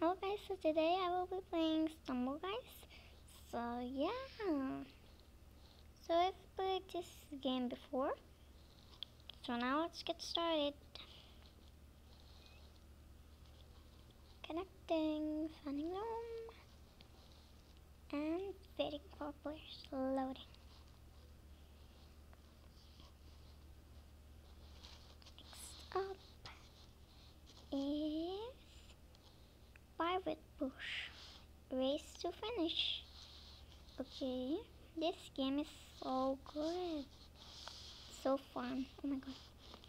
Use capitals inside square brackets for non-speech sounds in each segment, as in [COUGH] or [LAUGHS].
Hello guys, so today I will be playing Stumble guys. So yeah. So I've played this game before. So now let's get started. Connecting, finding room, and waiting for players loading. Next up is Pirate Bush. Race to finish. Okay, this game is so good. So fun. Oh my god.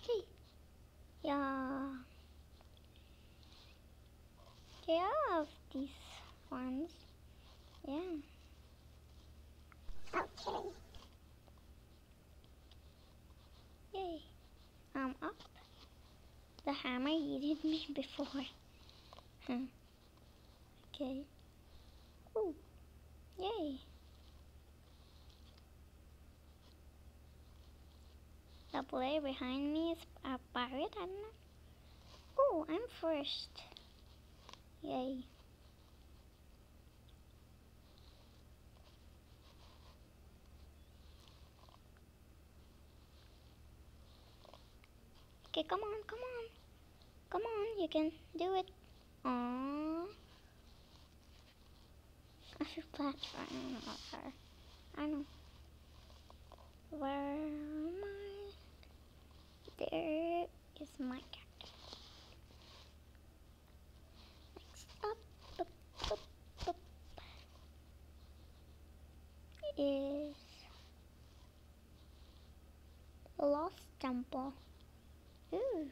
Hey. Yeah. Okay, I love these ones. Yeah. Okay. Yay. I'm up. The hammer yeeted [LAUGHS] me before. Huh. Okay. Ooh. Yay. The player behind me is a pirate, I don't know. Oh, I'm first. Yay. Okay, come on, come on. Come on, you can do it. Aww. Should platform. I know. Where am I? There is my cat. Next up, is Lost Temple. Ooh.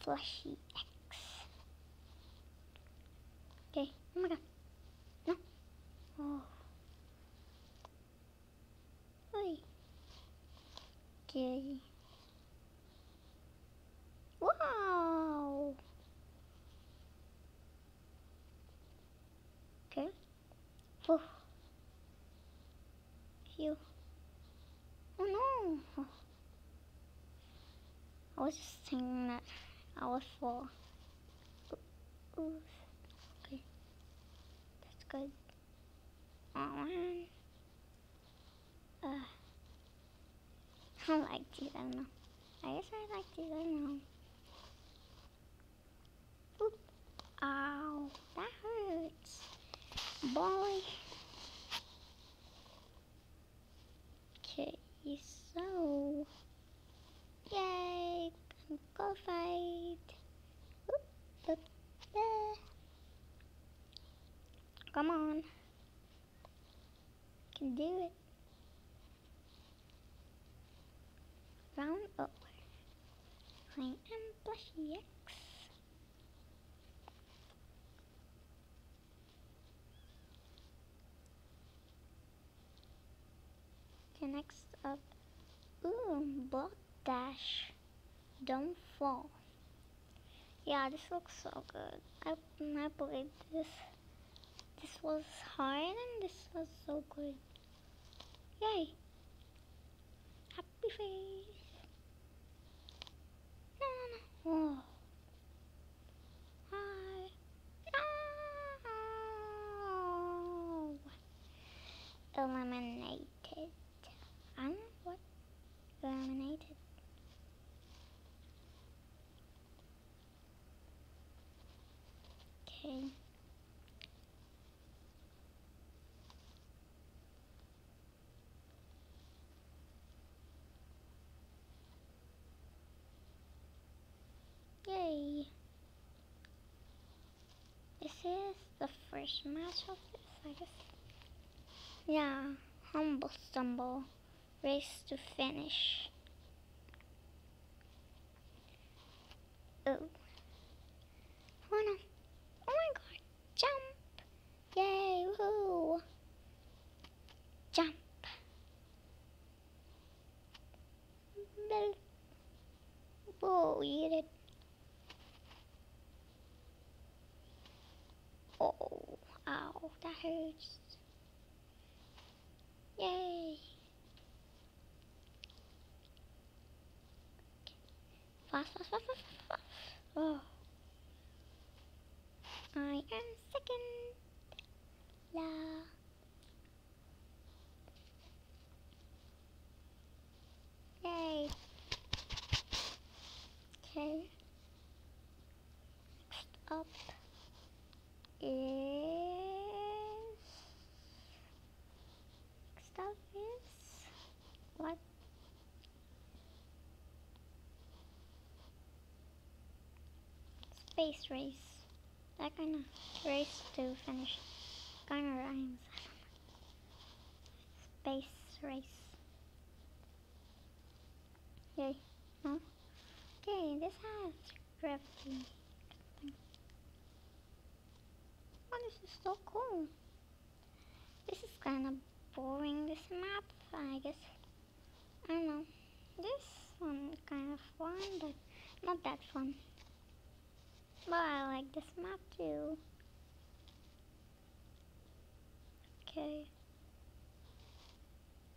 Plushy X. Okay. Oh my god. No. Oh. Oi. Okay. Wow. Okay. Oh. You. Oh no. I was just thinking that I was. Okay. That's good. Oh man. Uh, I like these, I don't know. I guess I like these, I don't know. Oop. Ow. That hurts. Boy. Okay, so. Yay! Go fight! Oop, oop, yeah. Come on. Can do it. Round up. I am Plushy X. Okay, next up. Ooh, block dash. Don't fall. Yeah, this looks so good. I, I played this. This was hard and this was so good. Yay! Happy face. No, no, no. Oh. Hi. Eliminated. I don't know what eliminated. Okay. Yay. This is the first match of this, I guess. Yeah, humble stumble. Race to finish. Oh. Oh no. Oh my god. Jump. Yay. Woohoo. Jump. Whoa, eat it. Oh, ow, that hurts. Yay. Fast, fast, fast, fast, fast. Oh. comes second. La. Yay. Okay. Next up is next up is what? Space race. That kind of race to finish kind of rhymes. Space race. Yay. Huh? Okay, this has gravity. Oh, this is so cool. This is kind of boring, this map, I guess. I don't know. This one kind of fun, but not that fun. But I like this map too. Okay.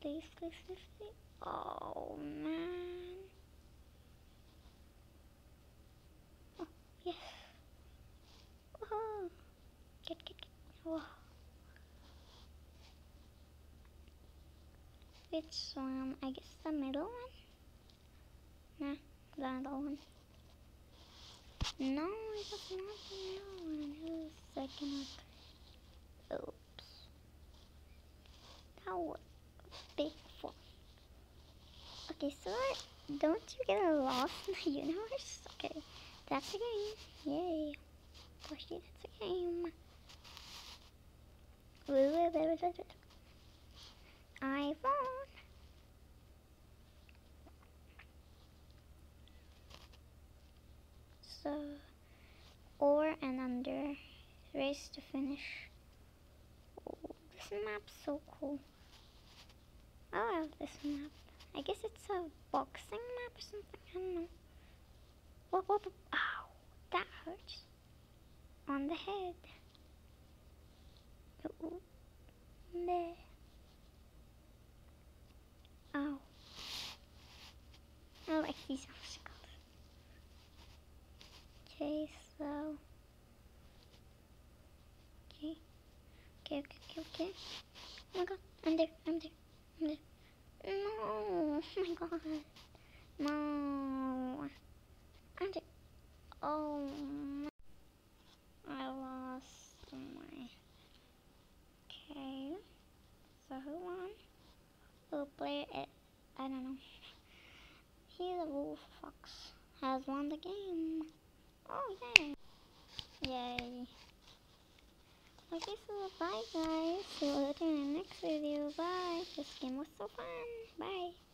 Please, please, please, please. Oh man. Oh, yes. Whoa. Get, get, get. Whoa. Which one? I guess the middle one? Nah, the middle one. No, not the middle one. It was second or. Oops. That was a big fall. Okay, so don't you get lost in the [LAUGHS] universe? Okay, that's a game. Yay. Plushie, that's a game. iPhone. So, or and under, race to finish. Oh, this map's so cool. I love this map. I guess it's a boxing map or something. I don't know. Whoop, whoop. Ow, that hurts. On the head. Ooh. Ow. I like these obstacles. Okay, so. Okay. Okay, okay, okay, okay. Oh my god, I'm there, I'm there, I'm there. No, oh my god. No. I'm there. Oh my. I lost my. Okay. So who won? Who played it? I don't know. He's a wolf fox. Has won the game. Oh yay. Yay. Okay, so bye guys. See you later in the next video. Bye. This game was so fun. Bye.